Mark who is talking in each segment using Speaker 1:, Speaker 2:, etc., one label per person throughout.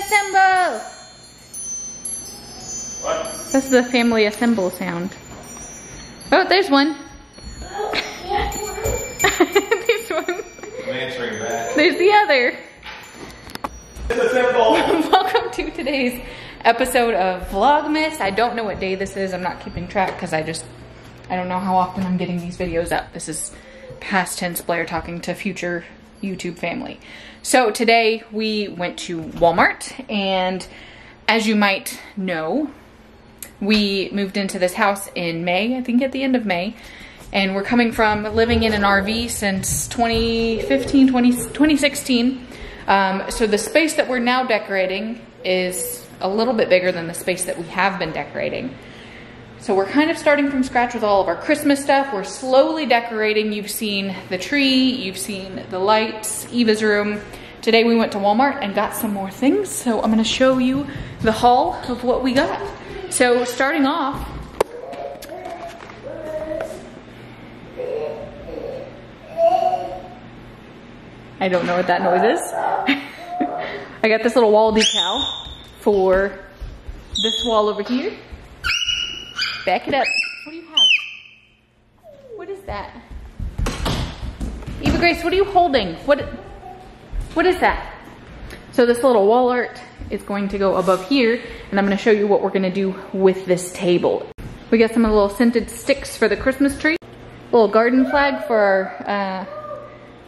Speaker 1: assemble!
Speaker 2: What?
Speaker 1: That's the family assemble sound. Oh, there's one. there's one.
Speaker 2: I'm answering back.
Speaker 1: There's the other. Welcome to today's episode of Vlogmas. I don't know what day this is. I'm not keeping track because I just, I don't know how often I'm getting these videos up. This is past tense Blair talking to future YouTube family. So today we went to Walmart and as you might know, we moved into this house in May, I think at the end of May. And we're coming from living in an RV since 2015, 20, 2016. Um, so the space that we're now decorating is a little bit bigger than the space that we have been decorating. So we're kind of starting from scratch with all of our Christmas stuff. We're slowly decorating. You've seen the tree, you've seen the lights, Eva's room. Today we went to Walmart and got some more things. So I'm gonna show you the haul of what we got. So starting off, I don't know what that noise is. I got this little wall decal for this wall over here. Back it up. What do you have? What is that? Eva Grace, what are you holding? What, what is that? So this little wall art is going to go above here and I'm gonna show you what we're gonna do with this table. We got some of the little scented sticks for the Christmas tree. Little garden flag for our, uh,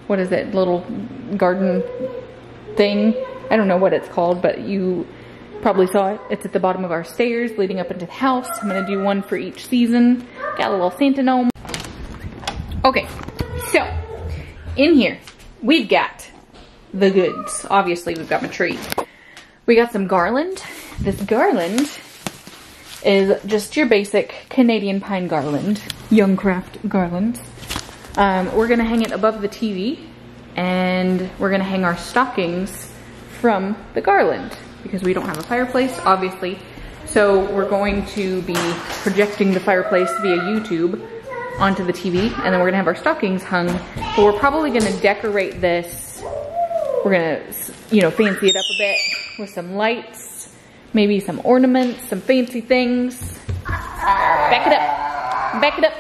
Speaker 1: what is it, little garden thing. I don't know what it's called, but you probably saw it. It's at the bottom of our stairs leading up into the house. I'm gonna do one for each season. Got a little Santa gnome. Okay, so in here, we've got the goods. Obviously, we've got my tree. We got some garland. This garland is just your basic Canadian pine garland, young craft garland. Um, we're gonna hang it above the TV and we're gonna hang our stockings from the garland because we don't have a fireplace, obviously. So we're going to be projecting the fireplace via YouTube onto the TV and then we're gonna have our stockings hung. But we're probably gonna decorate this. We're gonna, you know, fancy it up a bit with some lights, maybe some ornaments, some fancy things. Back it up, back it up.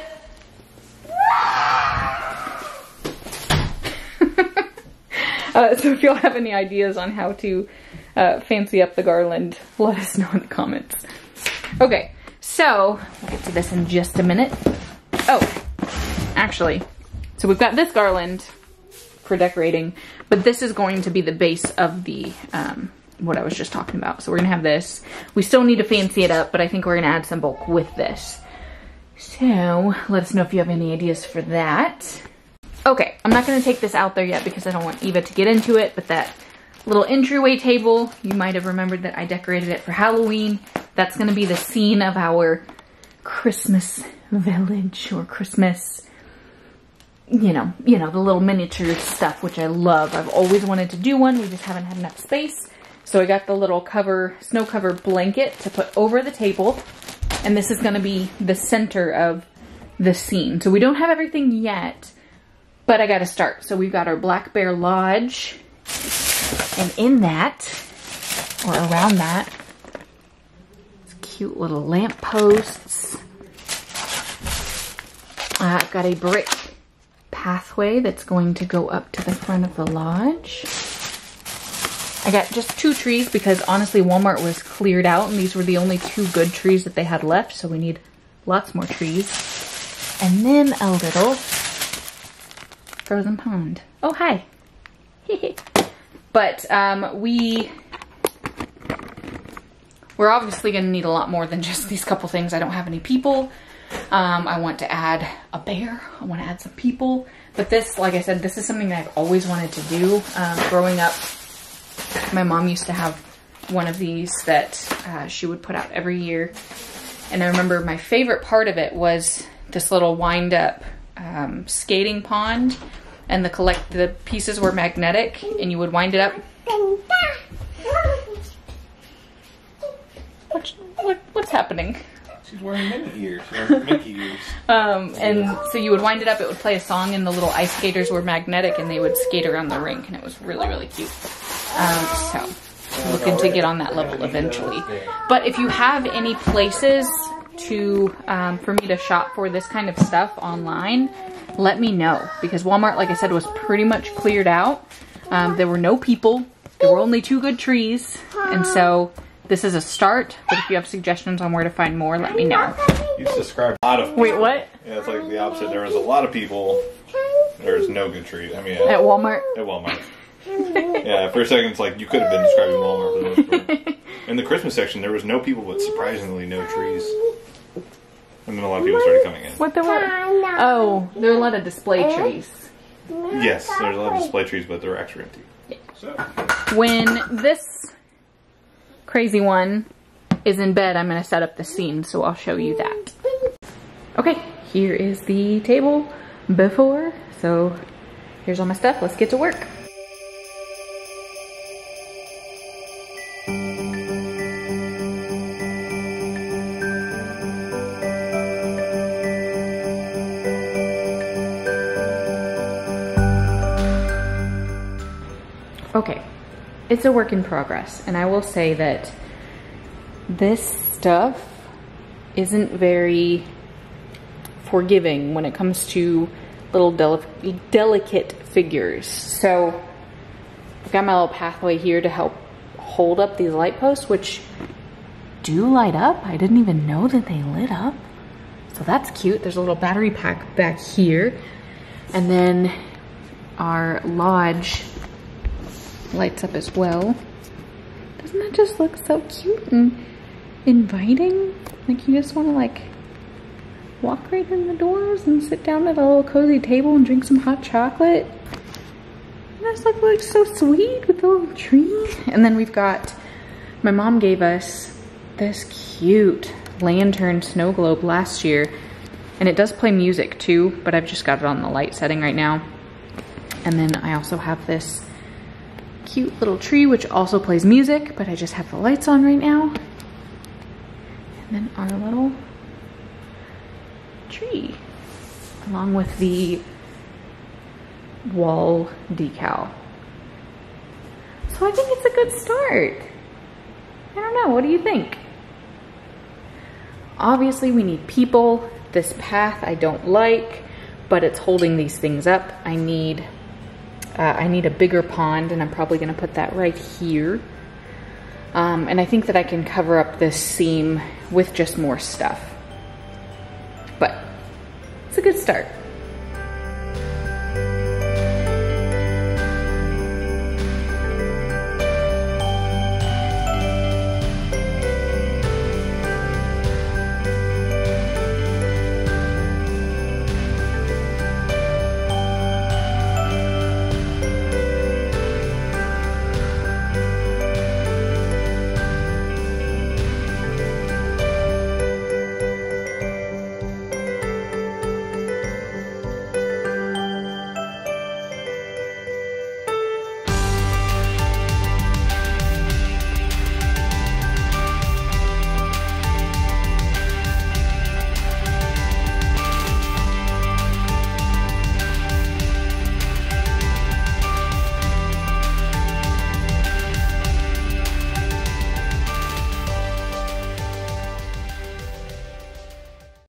Speaker 1: uh, so if y'all have any ideas on how to uh, fancy up the garland, let us know in the comments. Okay, so we'll get to this in just a minute. Oh, actually, so we've got this garland for decorating, but this is going to be the base of the, um, what I was just talking about. So we're gonna have this. We still need to fancy it up, but I think we're gonna add some bulk with this. So let us know if you have any ideas for that. Okay, I'm not gonna take this out there yet because I don't want Eva to get into it, but that little entryway table, you might have remembered that I decorated it for Halloween. That's gonna be the scene of our Christmas village or Christmas, you know, you know, the little miniature stuff, which I love. I've always wanted to do one. We just haven't had enough space. So I got the little cover, snow cover blanket to put over the table. And this is gonna be the center of the scene. So we don't have everything yet, but I gotta start. So we've got our Black Bear Lodge. And in that, or around that, cute little lamp posts. I've got a brick pathway that's going to go up to the front of the lodge. I got just two trees because honestly Walmart was cleared out and these were the only two good trees that they had left so we need lots more trees. And then a little frozen pond. Oh hi. but um, we we're obviously going to need a lot more than just these couple things. I don't have any people. Um, I want to add a bear. I want to add some people. But this, like I said, this is something that I've always wanted to do. Um, growing up, my mom used to have one of these that uh, she would put out every year. And I remember my favorite part of it was this little wind up um, skating pond and the collect the pieces were magnetic and you would wind it up. What, what, what's happening?
Speaker 2: She's wearing Minnie ears, Mickey ears.
Speaker 1: Um, and so you would wind it up, it would play a song, and the little ice skaters were magnetic, and they would skate around the rink, and it was really, really cute. Um, so looking to get on that level eventually. But if you have any places to um, for me to shop for this kind of stuff online, let me know because Walmart, like I said, was pretty much cleared out. Um, there were no people. There were only two good trees, and so this is a start. But if you have suggestions on where to find more, let me know.
Speaker 2: You just described a lot of.
Speaker 1: Wait, what?
Speaker 2: Yeah, it's like the opposite. There was a lot of people. There's no good trees. I mean,
Speaker 1: At
Speaker 2: at,
Speaker 1: Walmart.
Speaker 2: at Walmart. yeah, for a second, it's like you could have been describing Walmart for the most part. In the Christmas section, there was no people, but surprisingly no trees. And then a lot of people started coming in.
Speaker 1: What the what? Oh, there are a lot of display trees.
Speaker 2: Yes, there's a lot of display trees, but they're actually empty. So,
Speaker 1: When this crazy one is in bed, I'm gonna set up the scene, so I'll show you that. Okay, here is the table before. So here's all my stuff. Let's get to work. It's a work in progress, and I will say that this stuff isn't very forgiving when it comes to little deli- delicate figures. So I've got my little pathway here to help hold up these light posts, which do light up. I didn't even know that they lit up. So that's cute. There's a little battery pack back here. And then our lodge lights up as well. Doesn't that just look so cute and inviting? Like you just want to like walk right in the doors and sit down at a little cozy table and drink some hot chocolate. That's like looks so sweet with the little tree. And then we've got my mom gave us this cute lantern snow globe last year. And it does play music too, but I've just got it on the light setting right now. And then I also have this cute little tree which also plays music, but I just have the lights on right now. And then our little tree along with the wall decal. So I think it's a good start. I don't know, what do you think? Obviously we need people. This path I don't like, but it's holding these things up. I need uh, I need a bigger pond and I'm probably gonna put that right here. Um, and I think that I can cover up this seam with just more stuff. But it's a good start.